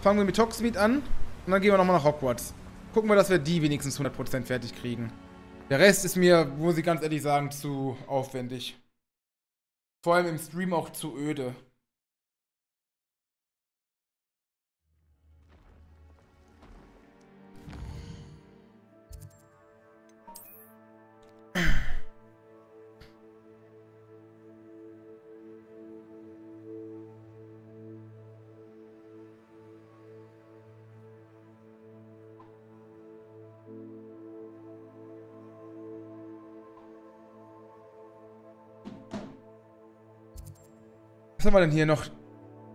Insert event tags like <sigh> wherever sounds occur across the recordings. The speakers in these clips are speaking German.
fangen wir mit Hogsmeade an und dann gehen wir nochmal nach Hogwarts. Gucken wir, dass wir die wenigstens 100% fertig kriegen. Der Rest ist mir, muss ich ganz ehrlich sagen, zu aufwendig. Vor allem im Stream auch zu öde. Haben wir denn hier noch?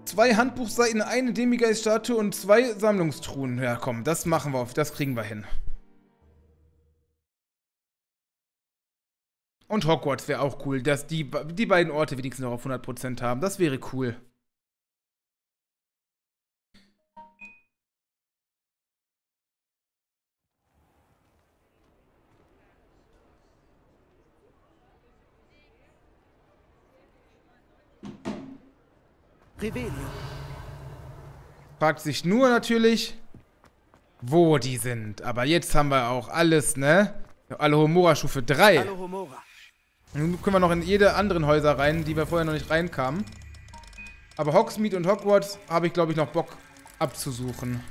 Zwei Handbuchseiten, eine Demigeist-Statue und zwei Sammlungstruhen. Ja, komm, das machen wir auf. Das kriegen wir hin. Und Hogwarts wäre auch cool, dass die, die beiden Orte wenigstens noch auf 100% haben. Das wäre cool. Revelio. Fragt sich nur natürlich, wo die sind. Aber jetzt haben wir auch alles, ne? Alohomora Stufe 3. Alohomora. Nun können wir noch in jede anderen Häuser rein, die wir vorher noch nicht reinkamen. Aber Hogsmeade und Hogwarts habe ich, glaube ich, noch Bock abzusuchen.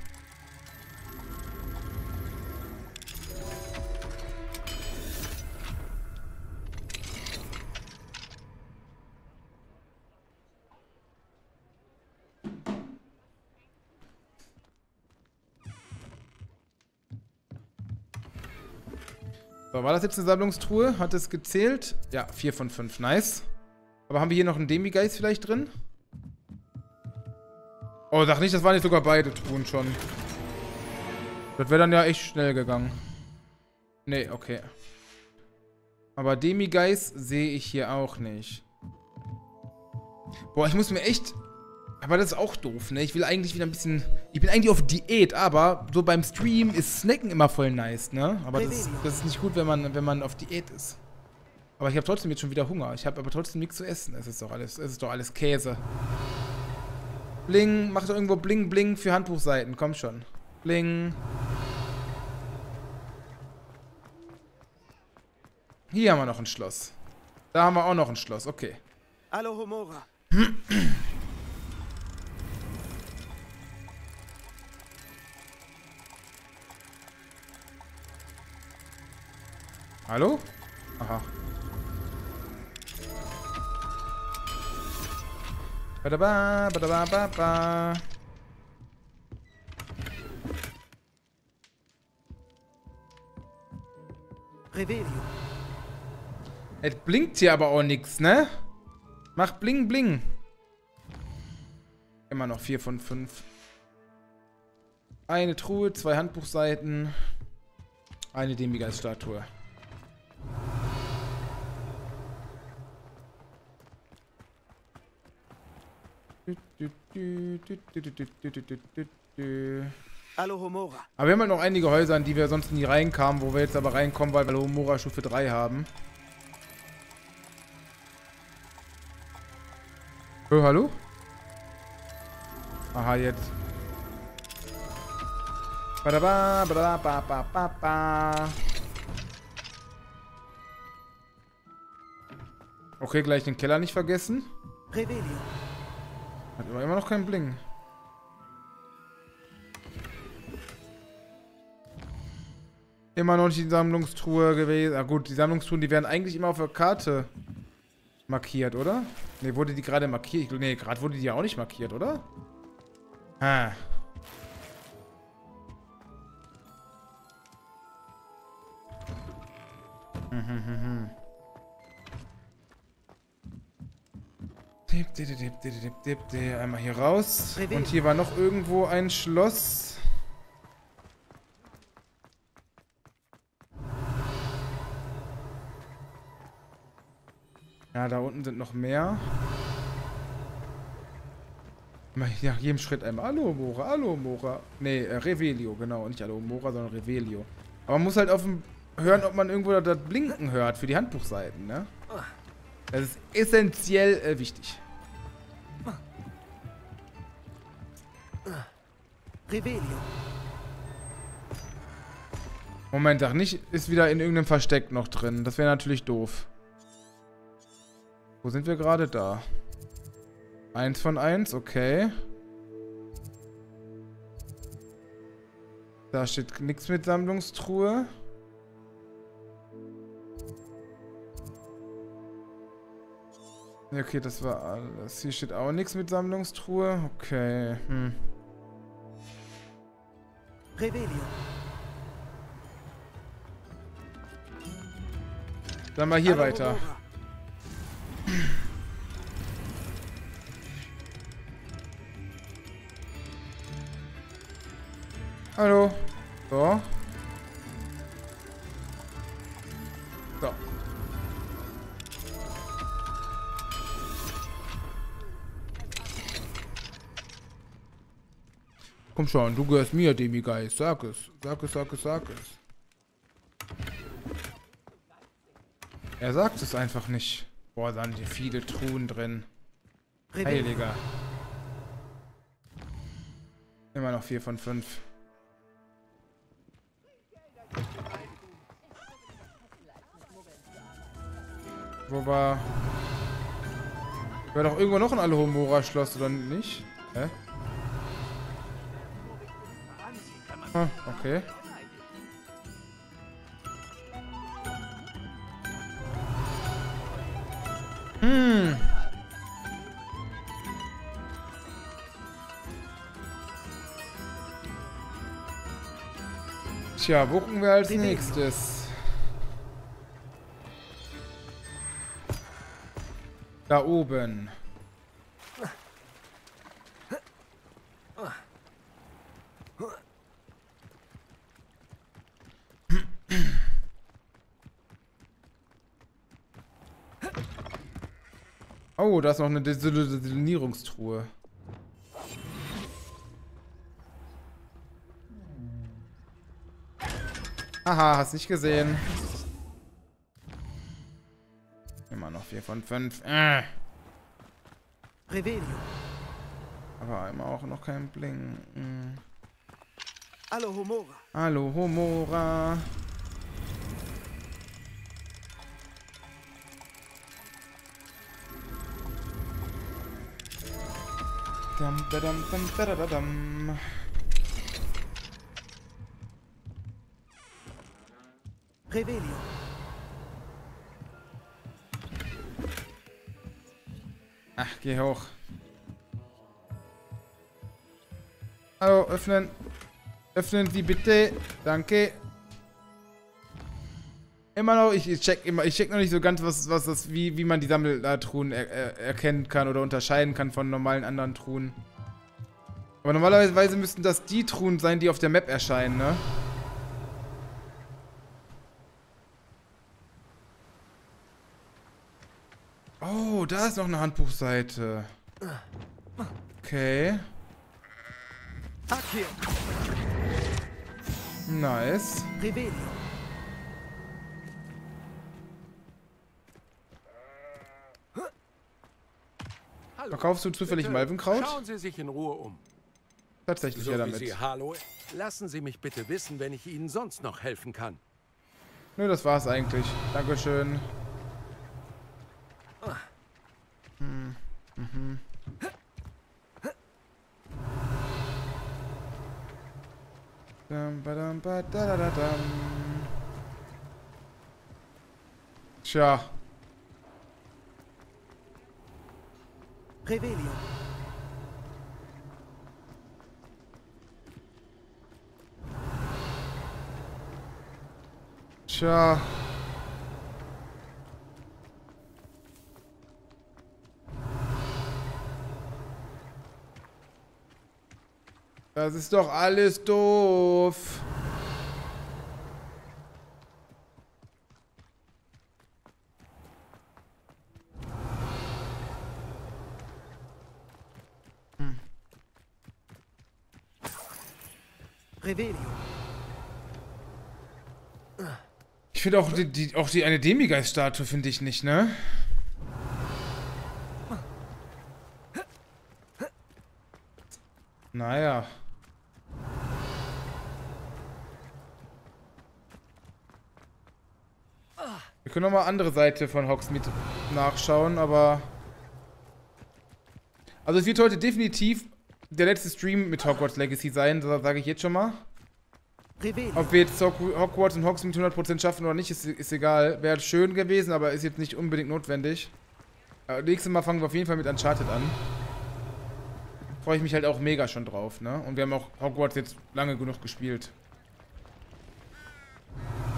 War das jetzt eine Sammlungstruhe? Hat es gezählt? Ja, 4 von 5. Nice. Aber haben wir hier noch einen Demigeist vielleicht drin? Oh, sag nicht, das waren nicht sogar beide Truhen schon. Das wäre dann ja echt schnell gegangen. Nee, okay. Aber Demigeist sehe ich hier auch nicht. Boah, ich muss mir echt aber das ist auch doof, ne? Ich will eigentlich wieder ein bisschen... Ich bin eigentlich auf Diät, aber so beim Stream ist Snacken immer voll nice, ne? Aber das, das ist nicht gut, wenn man, wenn man auf Diät ist. Aber ich habe trotzdem jetzt schon wieder Hunger. Ich habe aber trotzdem nichts zu essen. Es ist doch alles, es ist doch alles Käse. Bling, mach doch irgendwo Bling Bling für Handbuchseiten. Komm schon. Bling. Hier haben wir noch ein Schloss. Da haben wir auch noch ein Schloss. Okay. Hallo Homora. <clears throat> Hallo? Aha. Badaba, badaba, badaba. Revelio. Es blinkt hier aber auch nichts, ne? Mach bling bling. Immer noch 4 von 5. Eine Truhe, zwei Handbuchseiten, eine Demigeist-Statue. Alohomora. Aber wir haben halt noch einige Häuser, in die wir sonst nie reinkamen, wo wir jetzt aber reinkommen, weil wir Alohomora Stufe 3 haben. Oh, hallo? Aha, jetzt. Badaba, badaba, ba, ba, ba. Okay, gleich den Keller nicht vergessen. Revelio. Hat aber immer noch keinen Bling. Immer noch nicht die Sammlungstruhe gewesen. Ah gut, die Sammlungstruhen, die werden eigentlich immer auf der Karte markiert, oder? Ne, wurde die gerade markiert? Ne, gerade wurde die ja auch nicht markiert, oder? Ha. Hm, hm, hm, hm. Einmal hier raus. Und hier war noch irgendwo ein Schloss. Ja, da unten sind noch mehr. Nach jedem Schritt einmal. Hallo, Mora, hallo, Mora. Nee, äh, Revelio, genau. Nicht Hallo, Mora, sondern Revelio. Aber man muss halt auf dem hören, ob man irgendwo das Blinken hört für die Handbuchseiten, ne? Das ist essentiell äh, wichtig. Revelio. Moment, ach nicht, ist wieder in irgendeinem Versteck noch drin. Das wäre natürlich doof. Wo sind wir gerade? Da. Eins von eins, okay. Da steht nichts mit Sammlungstruhe. Okay, das war alles. Hier steht auch nichts mit Sammlungstruhe. Okay, hm. Revelio. Dann mal hier weiter. Hallo. Komm schon, du gehörst mir, Demigeist. Sag es. Sag es, sag es, sag es. Er sagt es einfach nicht. Boah, da sind hier viele Truhen drin. Heiliger. Immer noch 4 von 5. Wo war... War doch irgendwo noch ein Alohomora-Schloss, oder nicht? Hä? Ah, okay. Hm. Tja, wo gucken wir als nächstes? Da oben. Oh, da ist noch eine Desillusionierungstruhe. Aha, hast nicht gesehen. Immer noch 4 von 5. Äh. Revelio. Aber immer auch noch kein Bling. Hm. Alohomora. Hallo, Homora. Dam, dadam, dam, dadadadam. Revelio. Ach, geh hoch. Hallo, öffnen. Öffnen Sie bitte. Danke. Immer noch, ich, ich check immer, ich check noch nicht so ganz, was, was das, wie, wie man die Sammeltruhen er, er, erkennen kann oder unterscheiden kann von normalen anderen Truhen. Aber normalerweise müssten das die Truhen sein, die auf der Map erscheinen, ne? Oh, da ist noch eine Handbuchseite. Okay. Nice. Revelio. Hallo. Verkaufst du zufällig Bitte Malvenkraut? Schauen Sie sich in Ruhe um. Tatsächlich, So ja damit. Sie Hallo. Lassen Sie mich bitte wissen, wenn ich Ihnen sonst noch helfen kann. Nö, das war's eigentlich. Dankeschön. Hm. Mhm. Dam, badam, badadadam. Tja, Revelio. tja. Das ist doch alles doof. Ich finde auch die, die, auch die eine Demigeist-Statue finde ich nicht, ne? Naja. Wir können nochmal andere Seite von Hogsmeade nachschauen, aber... Also es wird heute definitiv der letzte Stream mit Hogwarts Legacy sein, das sage ich jetzt schon mal. Ob wir jetzt Hog- Hogwarts und Hogsmeade 100% schaffen oder nicht, ist, ist egal. Wäre schön gewesen, aber ist jetzt nicht unbedingt notwendig. Äh, nächstes Mal fangen wir auf jeden Fall mit Uncharted an. Freue ich mich halt auch mega schon drauf, ne? Und wir haben auch Hogwarts jetzt lange genug gespielt.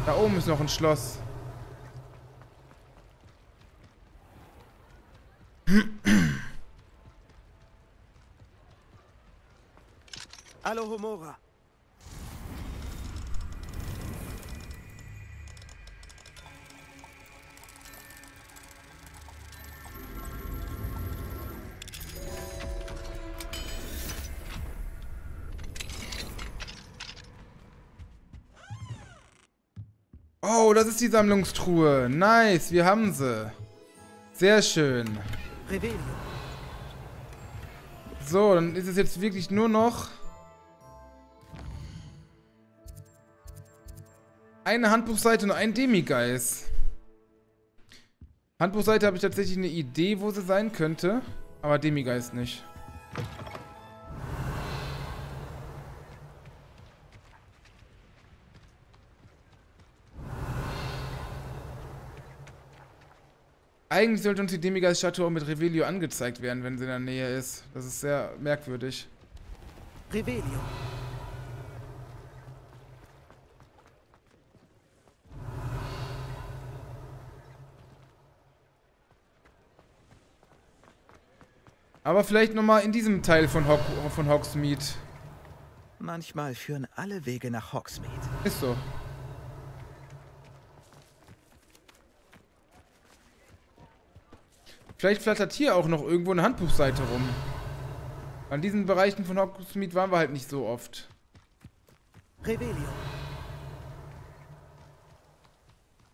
Da oben ist noch ein Schloss. Alohomora. Oh, das ist die Sammlungstruhe. Nice, wir haben sie. Sehr schön. So, dann ist es jetzt wirklich nur noch... Eine Handbuchseite und ein Demigeist. Handbuchseite habe ich tatsächlich eine Idee, wo sie sein könnte. Aber Demigeist nicht. Eigentlich sollte uns die Demigeist-Statue auch mit Revelio angezeigt werden, wenn sie in der Nähe ist. Das ist sehr merkwürdig. Revelio. Aber vielleicht nochmal in diesem Teil von, Hog von Hogsmeade. Manchmal führen alle Wege nach Hogsmeade. Ist so. Vielleicht flattert hier auch noch irgendwo eine Handbuchseite rum. An diesen Bereichen von Hogsmeade waren wir halt nicht so oft.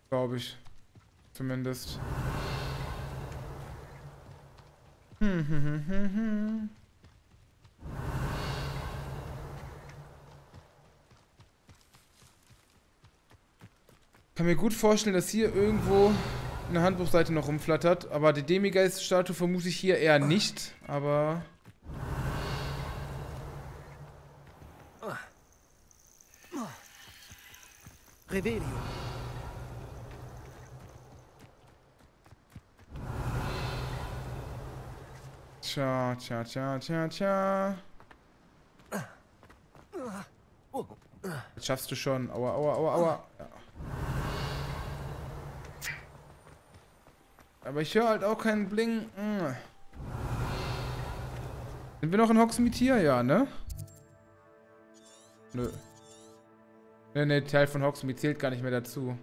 Glaube ich. Zumindest. Hm, hm, hm, hm, hm. kann mir gut vorstellen, dass hier irgendwo eine Handbuchseite noch rumflattert. Aber die Demigeist-Statue vermute ich hier eher nicht. Aber... Revelio. Tja, tja, tja, tja, tja. Das schaffst du schon. Aua, aua, aua, aua. Ja. Aber ich höre halt auch keinen Bling. Sind wir noch in Hogsmeade hier? Ja, ne? Nö. Ne, ne, Teil von Hogsmeade zählt gar nicht mehr dazu.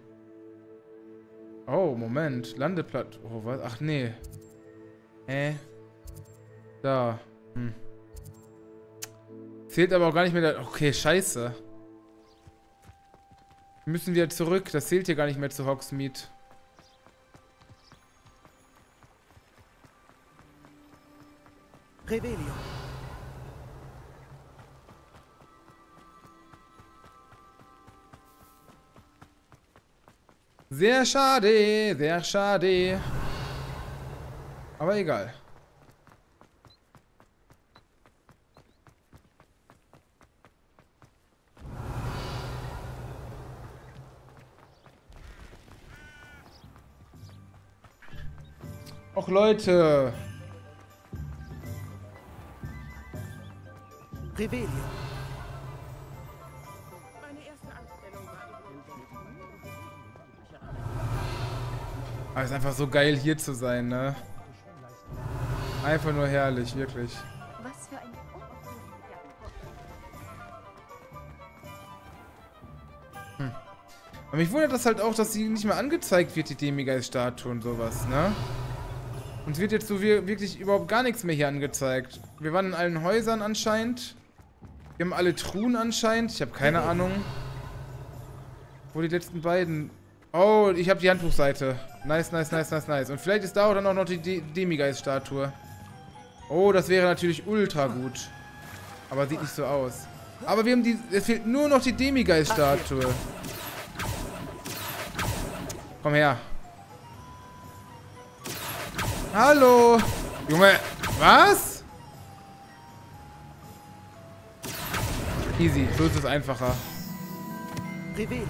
Oh, Moment. Landeplatz. Oh, was? Ach, nee. Hä? Da. Hm. Zählt aber auch gar nicht mehr da. Okay, scheiße. Wir müssen wieder zurück. Das zählt hier gar nicht mehr zu Hogsmeade. Revelio. Sehr schade, sehr schade. Aber egal. Och Leute. Revelio. Meine erste Anstellung war Aber es ist einfach so geil hier zu sein, ne? Einfach nur herrlich, wirklich. Was für ein Aber mich wundert das halt auch, dass sie nicht mehr angezeigt wird, die Demigeist-Statue und sowas, ne? Uns wird jetzt so wir- wirklich überhaupt gar nichts mehr hier angezeigt. Wir waren in allen Häusern anscheinend. Wir haben alle Truhen anscheinend. Ich habe keine Ahnung. Wo die letzten beiden... Oh, ich habe die Handbuchseite. Nice, nice, nice, nice, nice. Und vielleicht ist da auch dann auch noch die Demigeist-Statue. Oh, das wäre natürlich ultra gut. Aber sieht nicht so aus. Aber wir haben die... Es fehlt nur noch die Demigeist-Statue. Komm her. Hallo. Junge, was? Easy, so ist es einfacher. Revelio.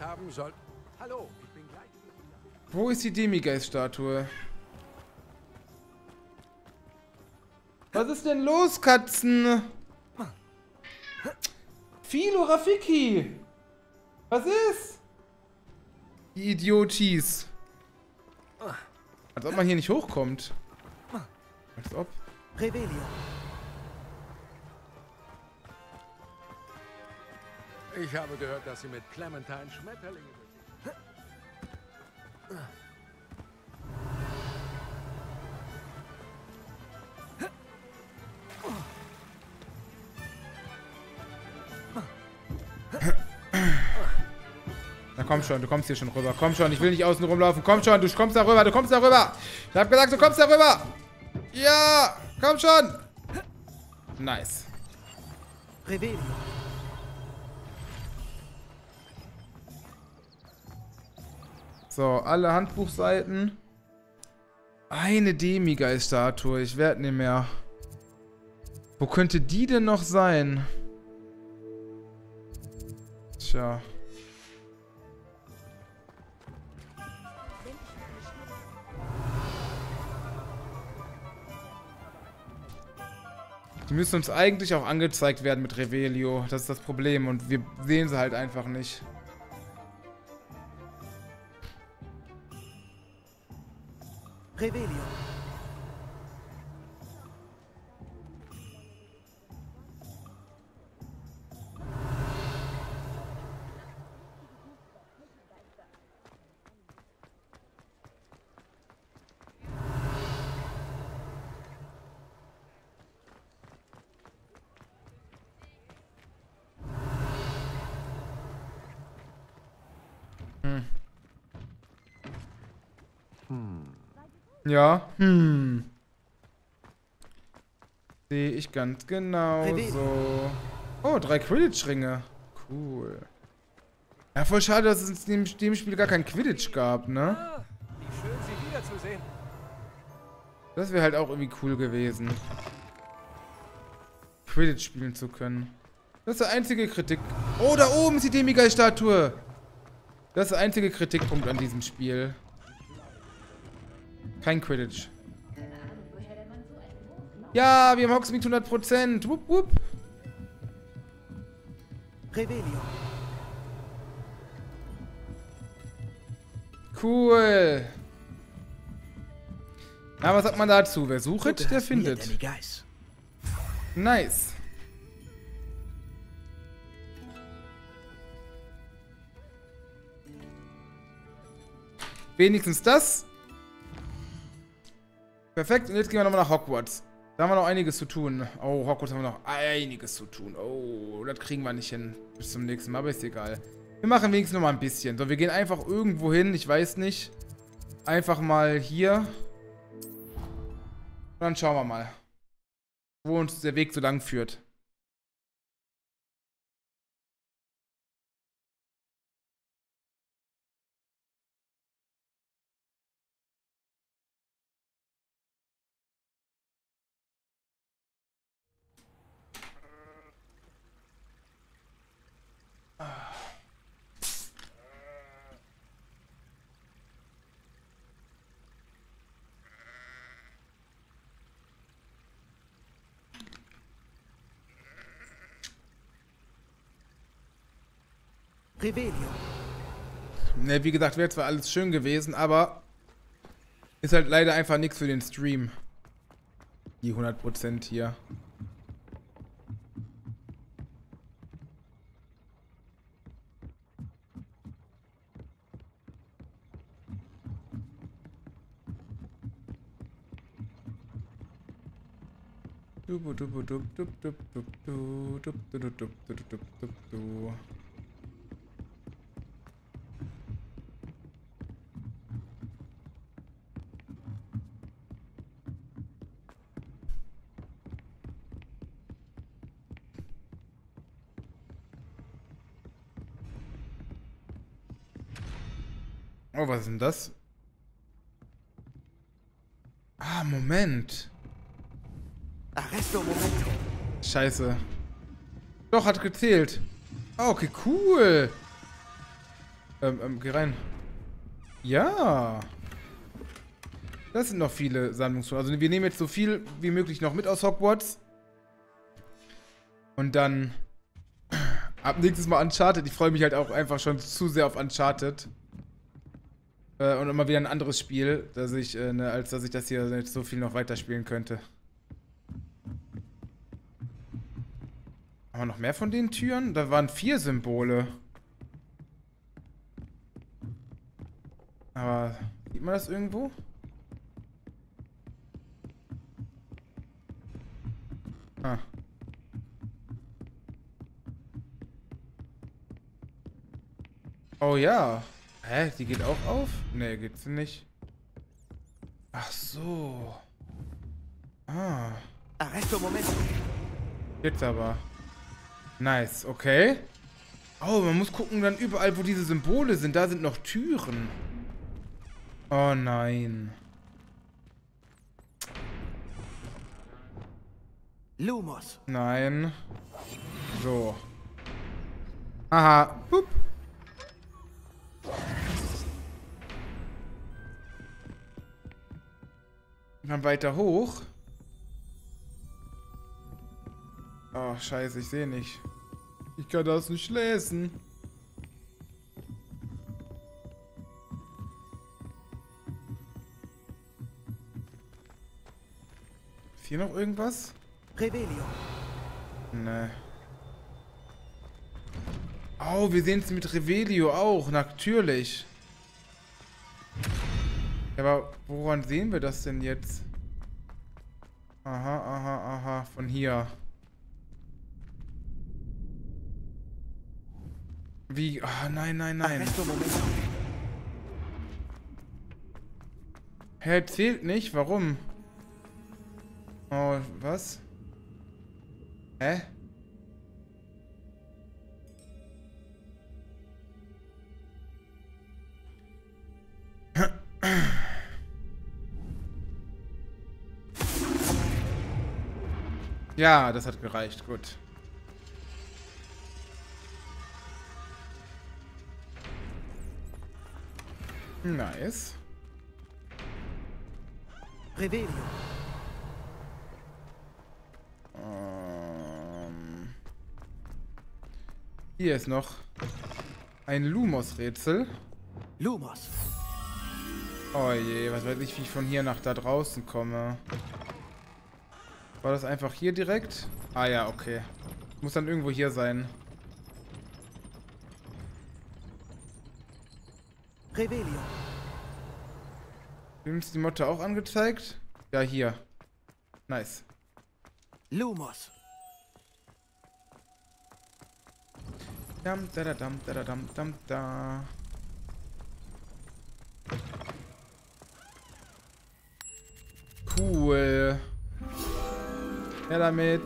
Haben soll. Hallo, ich bin gleich. Wo ist die Demigeist-Statue? Was ist denn los, Katzen? Philo Rafiki! Was ist? Die Idiotis. Als ob man hier nicht hochkommt. Als ob. Revelio. Ich habe gehört, dass Sie mit Clementine Schmetterlinge komm schon, du kommst hier schon rüber. Komm schon, ich will nicht außen rumlaufen. Komm schon, du kommst da rüber, du kommst da rüber. Ich hab gesagt, du kommst da rüber. Ja, komm schon. Nice. So, alle Handbuchseiten. Eine Demigeist-Statue. Ich werde nicht mehr. Wo könnte die denn noch sein? Tja. Die müssen uns eigentlich auch angezeigt werden mit Revelio. Das ist das Problem. Und wir sehen sie halt einfach nicht. Revelio. Ja. Hm. Sehe ich ganz genau so. Oh, drei Quidditch-Ringe. Cool. Ja, voll schade, dass es in dem, Spiel gar kein Quidditch gab, ne? Ah, wie schön, Sie wiederzusehen. Das wäre halt auch irgendwie cool gewesen. Quidditch spielen zu können. Das ist der einzige Kritik... Oh, da oben ist die Demigeist-Statue. Das ist der einzige Kritikpunkt an diesem Spiel. Kein Quidditch. Ja, wir haben Hogsmeade 100%. Wupp, wupp. Revelio. Cool. Na, was sagt man dazu? Wer sucht, der findet. Nice. Wenigstens das. Perfekt, und jetzt gehen wir nochmal nach Hogwarts. Da haben wir noch einiges zu tun. Oh, Hogwarts haben wir noch einiges zu tun. Oh, das kriegen wir nicht hin. Bis zum nächsten Mal, aber ist egal. Wir machen wenigstens noch mal ein bisschen. So, wir gehen einfach irgendwo hin, ich weiß nicht. Einfach mal hier. Und dann schauen wir mal wo uns der Weg so lang führt. Revelio. Ne, wie gesagt, wäre zwar alles schön gewesen, aber ist halt leider einfach nichts für den Stream. Die 100% hier. Dubu dubu dub dub dub dub du dub du dub dub dub dub dub du. Oh, was ist denn das? Ah, Moment. Arresto Momento. Scheiße. Doch, hat gezählt. Ah, okay, cool. Ähm, ähm, geh rein. Ja. Das sind noch viele Sammlungstouren. Also wir nehmen jetzt so viel wie möglich noch mit aus Hogwarts. Und dann ab nächstes Mal Uncharted. Ich freue mich halt auch einfach schon zu sehr auf Uncharted. Äh, und immer wieder ein anderes Spiel, dass ich, äh, ne, als dass ich das hier nicht so viel noch weiterspielen könnte. Haben wir noch mehr von den Türen? Da waren vier Symbole. Aber sieht man das irgendwo? Ah. Oh ja. Hä? Die geht auch auf? Nee, geht sie nicht. Ach so. Ah. Arresto Momento. Jetzt aber. Nice, okay. Oh, man muss gucken dann überall, wo diese Symbole sind. Da sind noch Türen. Oh nein. Lumos. Nein. So. Aha. Hup. Dann weiter hoch. Oh, scheiße, ich sehe nicht. Ich kann das nicht lesen. Ist hier noch irgendwas? Revelio. Ne. Oh, wir sehen es mit Revelio auch, natürlich. Ja, aber woran sehen wir das denn jetzt? Aha, aha, aha, von hier. Wie? Ah, nein, nein, nein. Hä, zählt nicht? Warum? Oh, was? Hä? Ja, das hat gereicht. Gut. Nice. Revelio. Ähm, hier ist noch ein Lumos-Rätsel. Lumos. Oh je, was weiß ich, wie ich von hier nach da draußen komme. War das einfach hier direkt? Ah ja, okay. Muss dann irgendwo hier sein. Revelio. Wird uns die Motte auch angezeigt? Ja, hier. Nice. Lumos. Dam, da, da, dam, da, da, dam, dam, da. Cool. Ja, damit.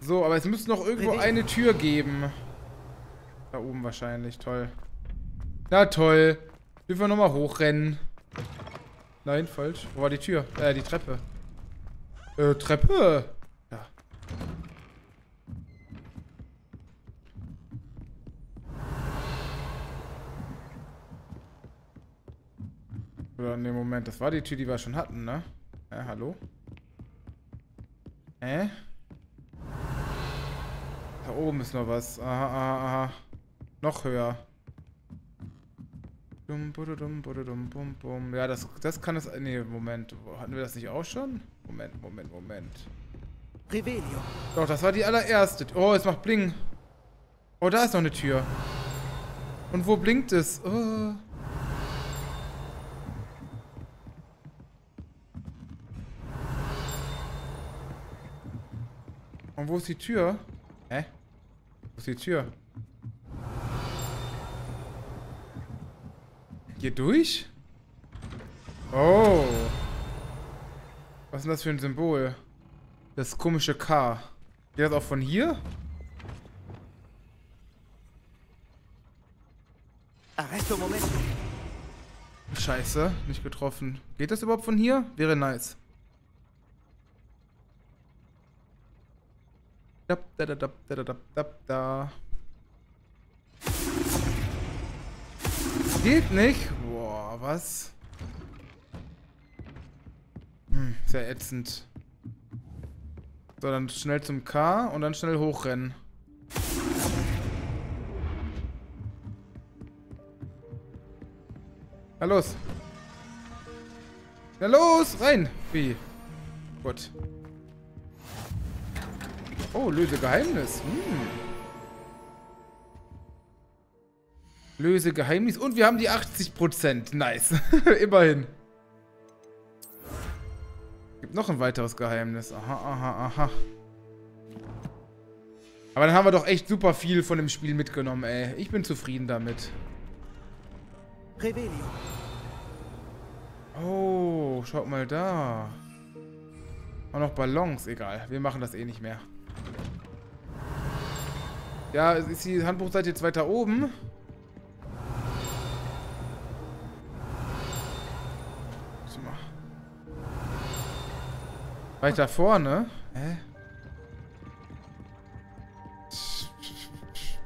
So, aber es müsste noch irgendwo eine Tür geben. Da oben wahrscheinlich. Toll. Na toll. Dürfen wir nochmal hochrennen. Nein, falsch. Wo war die Tür? Äh, die Treppe. Äh, Treppe. Ja. Oder, ne, Moment. Das war die Tür, die wir schon hatten, ne? Äh, hallo? Hä? Da oben ist noch was. Aha, aha, aha. Noch höher. Dum, bududum, bududum, bum, bum. Ja, das, das kann es... Ne, Moment. Hatten wir das nicht auch schon? Moment, Moment, Moment. Revelio. Doch, das war die allererste. Oh, es macht Bling. Oh, da ist noch eine Tür. Und wo blinkt es? Oh. Und wo ist die Tür? Hä? Wo ist die Tür? Hier durch? Oh. Was ist denn das für ein Symbol? Das komische K. Geht das auch von hier? Arresto, Moment. Scheiße, nicht getroffen. Geht das überhaupt von hier? Wäre nice. Da, da, da, da, da, da, da, da. Geht nicht? Boah, was? Hm, sehr ätzend. So, dann schnell zum K und dann schnell hochrennen. Na los. Na los, rein. Wie? Gut. Oh, löse Geheimnis. Hm. Löse Geheimnis. Und wir haben die 80%. Nice. <laughs> Immerhin. Gibt noch ein weiteres Geheimnis. Aha, aha, aha. Aber dann haben wir doch echt super viel von dem Spiel mitgenommen, ey. Ich bin zufrieden damit. Revelio. Oh, schaut mal da. Auch noch Ballons. Egal, wir machen das eh nicht mehr. Ja, ist die Handbuchseite jetzt weiter oben? Weiter vorne? Hä?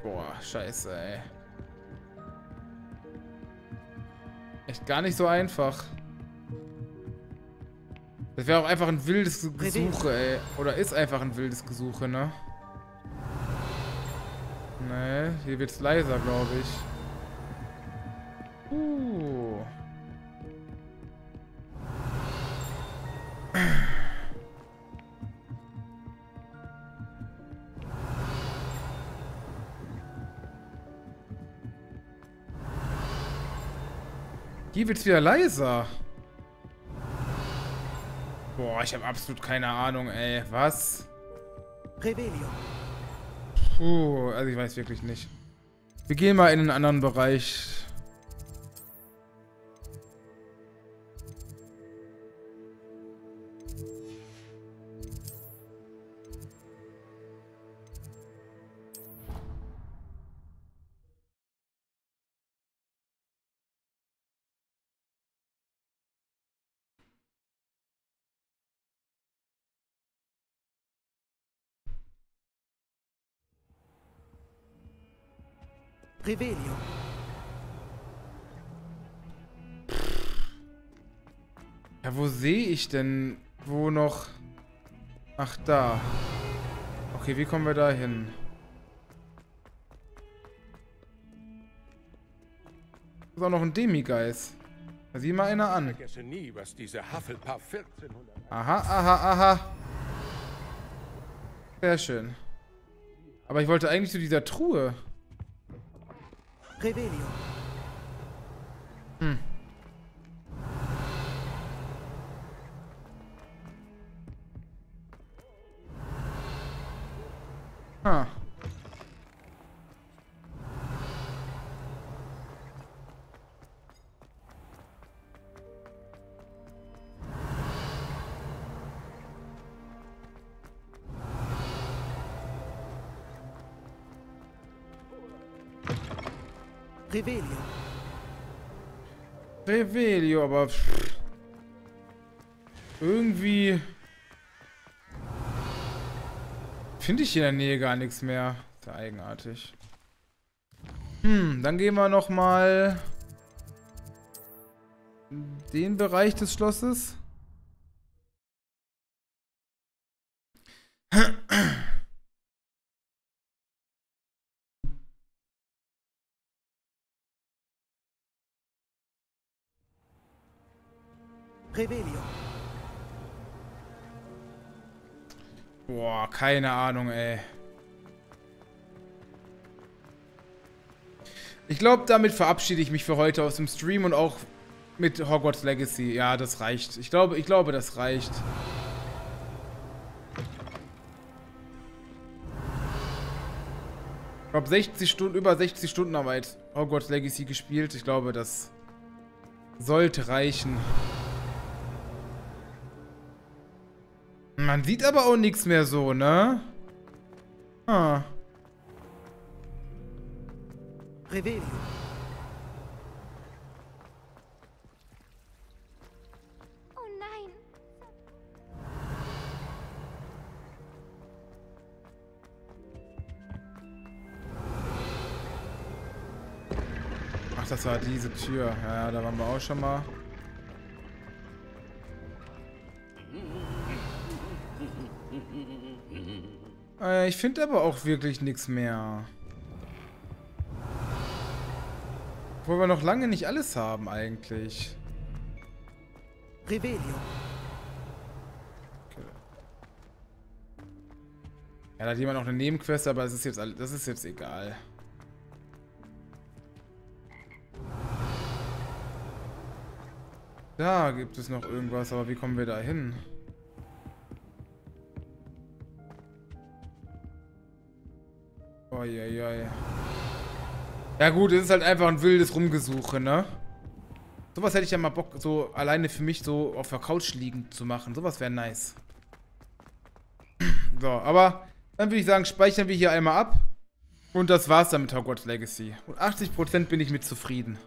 Boah, scheiße, ey. Echt gar nicht so einfach. Das wäre auch einfach ein wildes Gesuche, ey. Oder ist einfach ein wildes Gesuche, ne? Nee, hier wird's leiser, glaube ich. Uh. Hier wird's wieder leiser. Boah, ich habe absolut keine Ahnung, ey. Was? Revelio. Puh, also ich weiß wirklich nicht. Wir gehen mal in einen anderen Bereich. Revelio. Ja, wo sehe ich denn, wo noch... Ach, da. Okay, wie kommen wir da hin? ist auch noch ein Demigeist. Da sieh mal einer an. Vergesse nie, was diese Hufflepuff 1400... Aha, aha, aha. Sehr schön. Aber ich wollte eigentlich zu dieser Truhe. Revelio. Hm. Revelio. Revelio, aber pff, irgendwie finde ich hier in der Nähe gar nichts mehr. Sehr eigenartig. Hm, dann gehen wir noch mal den Bereich des Schlosses. Revelio. Boah, keine Ahnung, ey. Ich glaube, damit verabschiede ich mich für heute aus dem Stream und auch mit Hogwarts Legacy. Ja, das reicht. Ich glaube, ich glaube, das reicht. Ich glaube, 60 Stunden, über 60 Stunden jetzt Hogwarts Legacy gespielt. Ich glaube, das sollte reichen. Man sieht aber auch nichts mehr so, ne? Ah. Revelio. Oh nein. Ach, das war diese Tür. Ja, da waren wir auch schon mal. Äh, ich finde aber auch wirklich nichts mehr. Obwohl wir noch lange nicht alles haben eigentlich. Revelio. Ja, da hat jemand noch eine Nebenquest, aber das ist jetzt, das ist jetzt egal. Da gibt es noch irgendwas, aber wie kommen wir da hin? Uiuiui. Ja gut, es ist halt einfach ein wildes Rumgesuche, ne? Sowas hätte ich ja mal Bock, so alleine für mich so auf der Couch liegend zu machen. Sowas wäre nice. <clears throat> So, aber dann würde ich sagen, speichern wir hier einmal ab. Und das war's dann mit Hogwarts Legacy. Und 80% bin ich mit zufrieden.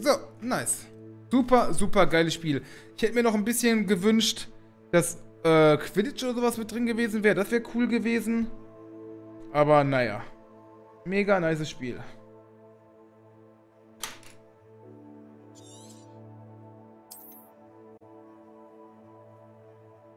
So, nice. Super, super geiles Spiel. Ich hätte mir noch ein bisschen gewünscht, dass äh, Quidditch oder sowas mit drin gewesen wäre. Das wäre cool gewesen. Aber naja. Mega nice Spiel.